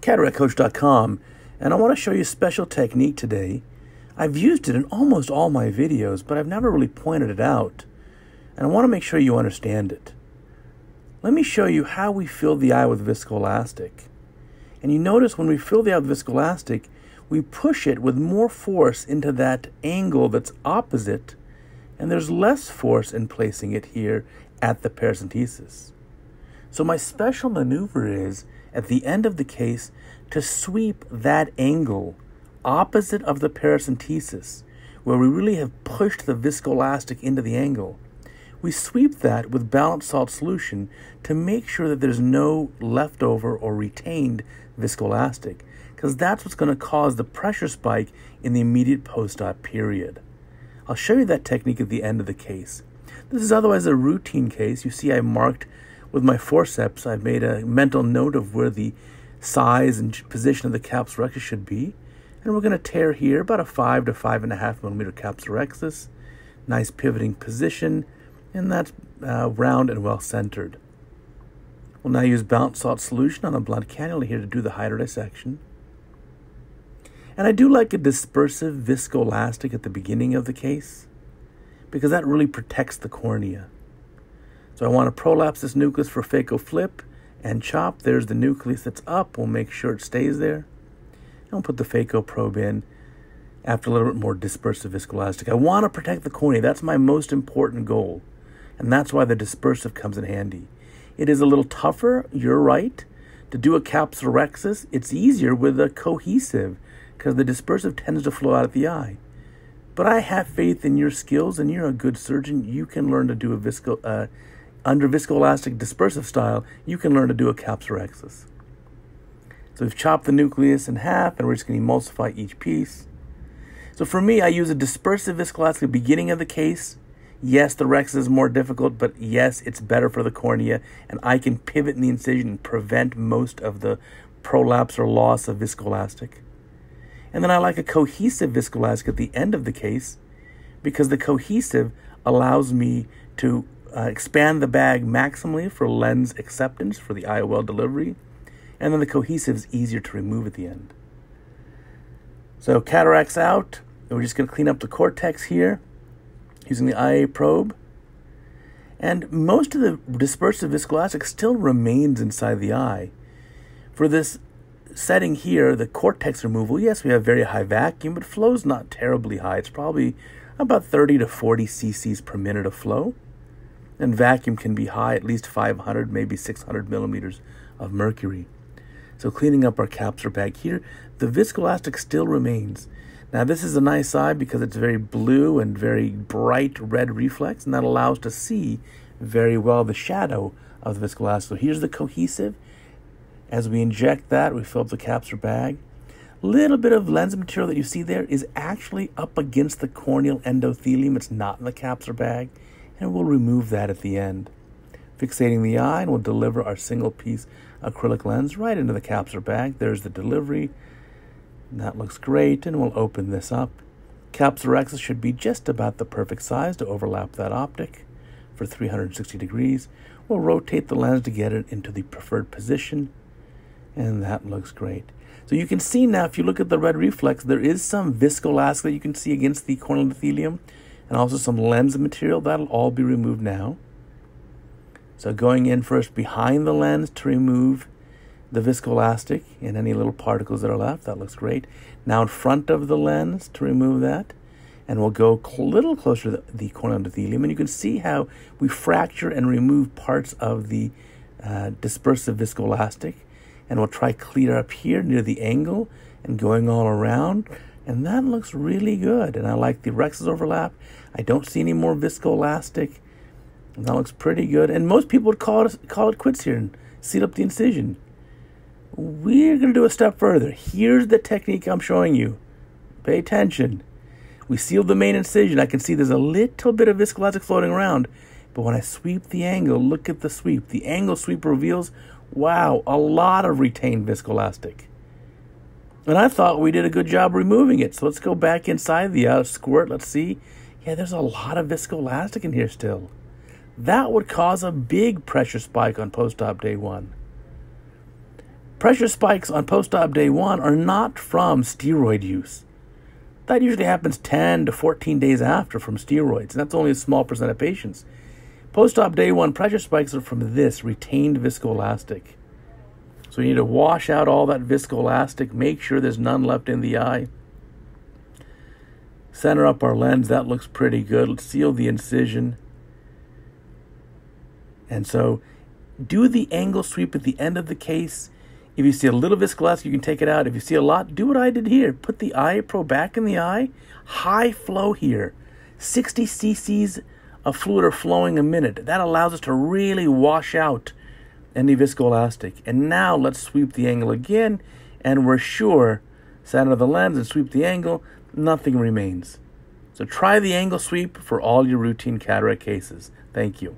cataractcoach.com, and I want to show you a special technique today. I've used it in almost all my videos, but I've never really pointed it out, and I want to make sure you understand it. Let me show you how we fill the eye with viscoelastic. And you notice when we fill the eye with viscoelastic, we push it with more force into that angle that's opposite, and there's less force in placing it here at the paracentesis. So my special maneuver is, at the end of the case, to sweep that angle opposite of the paracentesis, where we really have pushed the viscoelastic into the angle. We sweep that with balanced salt solution to make sure that there's no leftover or retained viscoelastic, because that's what's going to cause the pressure spike in the immediate post-op period. I'll show you that technique at the end of the case. This is otherwise a routine case. You see I marked with my forceps, I've made a mental note of where the size and position of the capsulorhexis should be. And we're going to tear here about a 5 to 5.5 millimeter capsulorhexis. Nice pivoting position, and that's uh, round and well centered. We'll now use balanced salt solution on a blunt cannula here to do the hydrodissection. And I do like a dispersive viscoelastic at the beginning of the case because that really protects the cornea. So I want to prolapse this nucleus for phaco flip and chop. There's the nucleus that's up. We'll make sure it stays there. And we'll put the phaco probe in after a little bit more dispersive viscoelastic. I want to protect the cornea. That's my most important goal. And that's why the dispersive comes in handy. It is a little tougher, you're right. To do a capsulorhexis, it's easier with a cohesive because the dispersive tends to flow out of the eye. But I have faith in your skills, and you're a good surgeon. You can learn to do a visco, uh, under viscoelastic dispersive style, you can learn to do a capsulorhexis. So we've chopped the nucleus in half and we're just going to emulsify each piece. So for me, I use a dispersive viscoelastic at beginning of the case. Yes, the rhexis is more difficult, but yes, it's better for the cornea, and I can pivot in the incision and prevent most of the prolapse or loss of viscoelastic. And then I like a cohesive viscoelastic at the end of the case because the cohesive allows me to uh, expand the bag maximally for lens acceptance for the IOL delivery, and then the cohesive is easier to remove at the end. So cataracts out, we're just going to clean up the cortex here using the IA probe. And most of the dispersive viscoelastic still remains inside the eye. For this setting here, the cortex removal, yes, we have very high vacuum, but flow's not terribly high. It's probably about 30 to 40 cc's per minute of flow and vacuum can be high, at least 500, maybe 600 millimeters of mercury. So cleaning up our capsular bag here, the viscoelastic still remains. Now this is a nice eye because it's very blue and very bright red reflex, and that allows to see very well the shadow of the viscoelastic. So here's the cohesive. As we inject that, we fill up the capsular bag. Little bit of lens material that you see there is actually up against the corneal endothelium. It's not in the capsular bag and we'll remove that at the end. Fixating the eye, and we'll deliver our single piece acrylic lens right into the capsular bag. There's the delivery. That looks great, and we'll open this up. Capsulorhexis should be just about the perfect size to overlap that optic for 360 degrees. We'll rotate the lens to get it into the preferred position, and that looks great. So you can see now, if you look at the red reflex, there is some viscoelastic that you can see against the corneal endothelium and also some lens material. That'll all be removed now. So going in first behind the lens to remove the viscoelastic and any little particles that are left. That looks great. Now in front of the lens to remove that. And we'll go a little closer to the corneal endothelium. And you can see how we fracture and remove parts of the uh, dispersive viscoelastic. And we'll try clear up here near the angle and going all around. And that looks really good. And I like the rhexis overlap. I don't see any more viscoelastic. And that looks pretty good. And most people would call it, call it quits here and seal up the incision. We're going to do a step further. Here's the technique I'm showing you. Pay attention. We sealed the main incision. I can see there's a little bit of viscoelastic floating around. But when I sweep the angle, look at the sweep. The angle sweep reveals, wow, a lot of retained viscoelastic. And I thought we did a good job removing it. So let's go back inside the squirt. Let's see. Yeah, there's a lot of viscoelastic in here still. That would cause a big pressure spike on post-op day one. Pressure spikes on post op day one are not from steroid use. That usually happens 10 to 14 days after from steroids, and that's only a small percent of patients. Post op day one pressure spikes are from this retained viscoelastic. So you need to wash out all that viscoelastic, make sure there's none left in the eye. Center up our lens, that looks pretty good. Let's seal the incision. And so do the angle sweep at the end of the case. If you see a little viscoelastic, you can take it out. If you see a lot, do what I did here. Put the eye pro back in the eye. High flow here. 60 cc's of fluid are flowing a minute. That allows us to really wash out any viscoelastic. And now let's sweep the angle again, and we're sure, center the lens and sweep the angle, nothing remains. So try the angle sweep for all your routine cataract cases. Thank you.